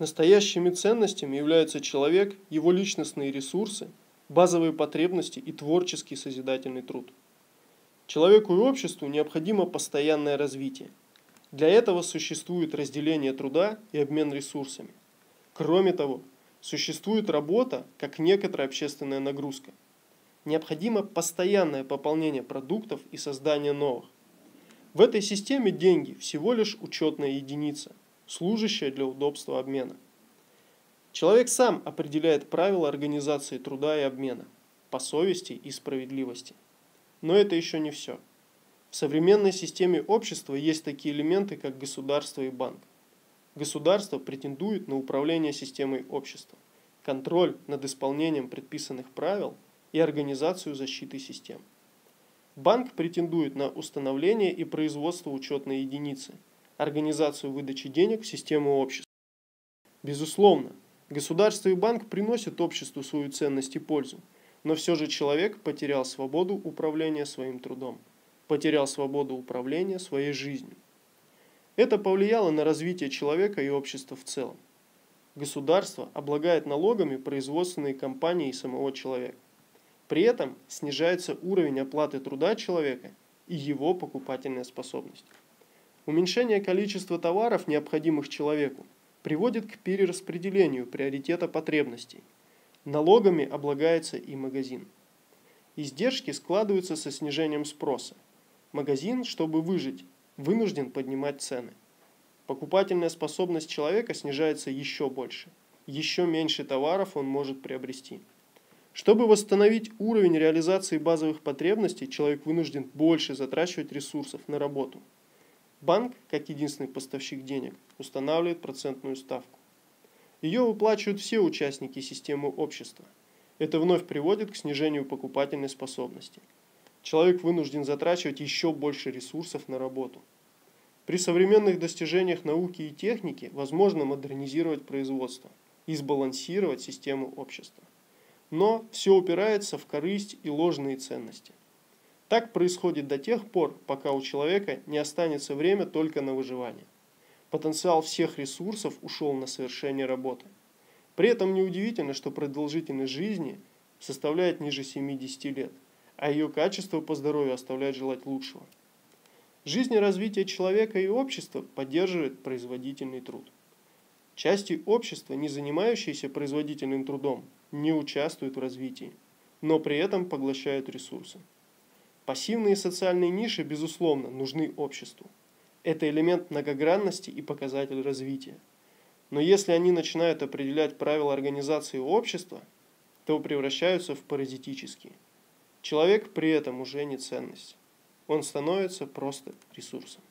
Настоящими ценностями являются человек, его личностные ресурсы, базовые потребности и творческий созидательный труд. Человеку и обществу необходимо постоянное развитие. Для этого существует разделение труда и обмен ресурсами. Кроме того, существует работа как некоторая общественная нагрузка. Необходимо постоянное пополнение продуктов и создание новых. В этой системе деньги всего лишь учетная единица, служащая для удобства обмена. Человек сам определяет правила организации труда и обмена по совести и справедливости. Но это еще не все. В современной системе общества есть такие элементы, как государство и банк. Государство претендует на управление системой общества, контроль над исполнением предписанных правил и организацию защиты систем. Банк претендует на установление и производство учетной единицы, организацию выдачи денег в систему общества. Безусловно, государство и банк приносят обществу свою ценность и пользу, но все же человек потерял свободу управления своим трудом, потерял свободу управления своей жизнью. Это повлияло на развитие человека и общества в целом. Государство облагает налогами производственные компании и самого человека. При этом снижается уровень оплаты труда человека и его покупательная способность. Уменьшение количества товаров, необходимых человеку, приводит к перераспределению приоритета потребностей. Налогами облагается и магазин. Издержки складываются со снижением спроса. Магазин, чтобы выжить, вынужден поднимать цены. Покупательная способность человека снижается еще больше. Еще меньше товаров он может приобрести. Чтобы восстановить уровень реализации базовых потребностей, человек вынужден больше затрачивать ресурсов на работу. Банк, как единственный поставщик денег, устанавливает процентную ставку. Ее выплачивают все участники системы общества. Это вновь приводит к снижению покупательной способности человек вынужден затрачивать еще больше ресурсов на работу. При современных достижениях науки и техники возможно модернизировать производство и сбалансировать систему общества. Но все упирается в корысть и ложные ценности. Так происходит до тех пор, пока у человека не останется время только на выживание. Потенциал всех ресурсов ушел на совершение работы. При этом неудивительно, что продолжительность жизни составляет ниже 70 лет – а ее качество по здоровью оставляет желать лучшего. Жизнь и развитие человека и общества поддерживает производительный труд. Части общества, не занимающиеся производительным трудом, не участвуют в развитии, но при этом поглощают ресурсы. Пассивные социальные ниши, безусловно, нужны обществу. Это элемент многогранности и показатель развития. Но если они начинают определять правила организации общества, то превращаются в паразитические – Человек при этом уже не ценность. Он становится просто ресурсом.